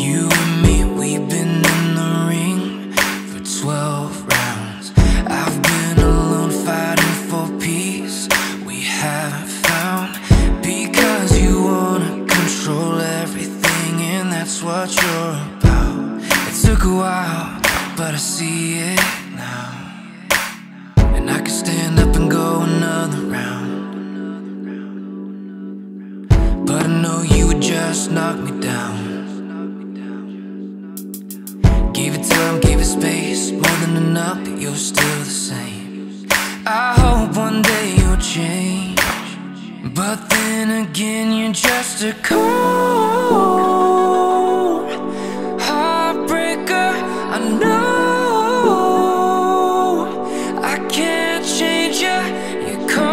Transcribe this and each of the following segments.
You and me, we've been in the ring for 12 rounds. I've been alone fighting for peace. We haven't found because you wanna control everything, and that's what you're about. It took a while, but I see it now. And I can stand up and go another round. But I know you would just knock me down. Give it time, give it space. More than enough, but you're still the same. I hope one day you'll change. But then again, you're just a cold Heartbreaker, I know I can't change you, you're cold.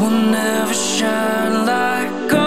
We'll never shine like gold.